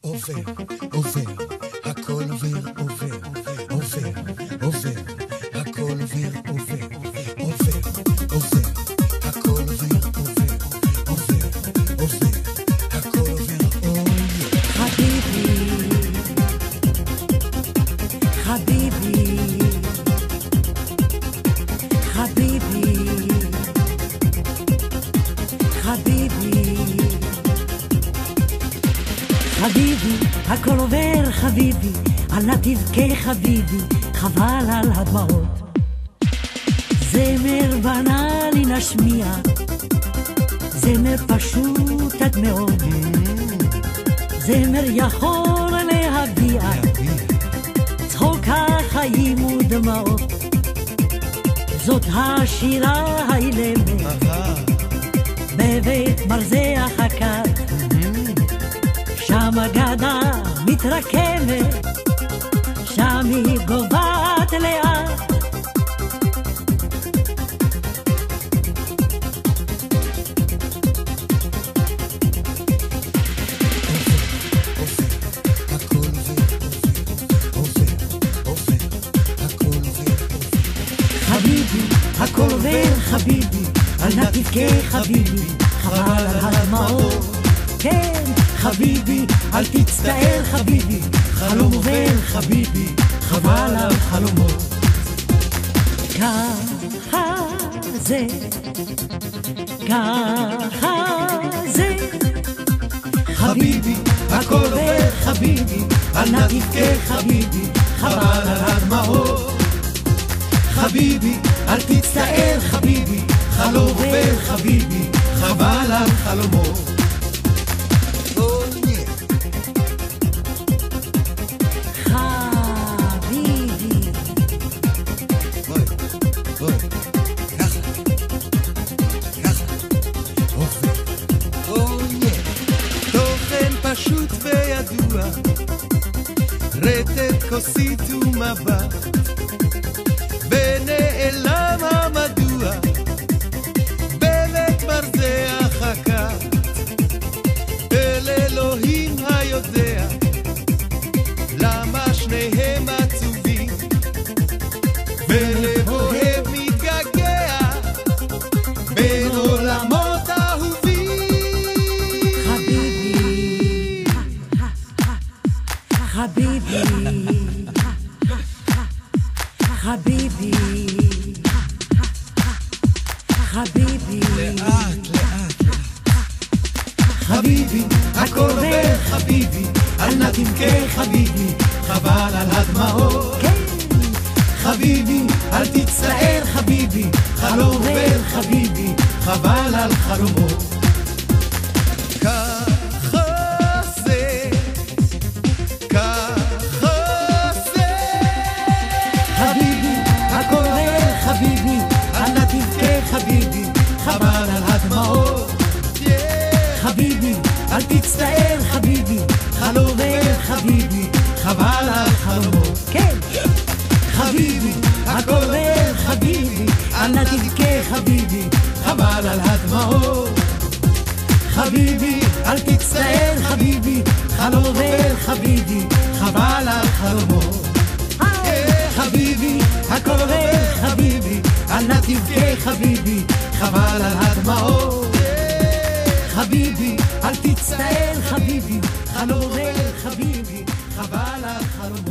עובר, עובר, חביבי, הכל עובר חביבי, אל נא תבכה חביבי, חבל על הדמעות. זמר בנאלי נשמיע, זמר פשוט עד מאוד. זמר יכול להביע צחוק החיים ודמעות. זאת השירה האילמת בבית מרזח הקר. מתרקמת, שם היא גוועת לאט. הכל עובר חביבי, אל נא תבכה חביבי, חבל על הדמעות. כן, חביבי, אל תצטער חביבי, חלום עובר חביבי, חבל על חלומות. ככה זה, ככה זה, חביבי, הכל עובר חביבי, אל נא תבכה חביבי, חבל על הדמעות. חביבי, אל תצטער חביבי, חלום עובר חביבי, חבל על חלומות. רטט כוסית ומבט, ונעלם חלום עובר חביבי, חבל על חלומות. עובר חביבי, חבל על חלומות. כן. חביבי, עובר חביבי, אל נא תבכה חביבי, חבל על הדמעות. חביבי, אל תצטער חביבי, חלום עובר חביבי, חבל על חלומות. חביבי, עובר חביבי, אל נא תבכה חביבי, חבל על הדמעות. חביבי, אל תצטער חביבי, עובר חביבי, חבל על חלומות.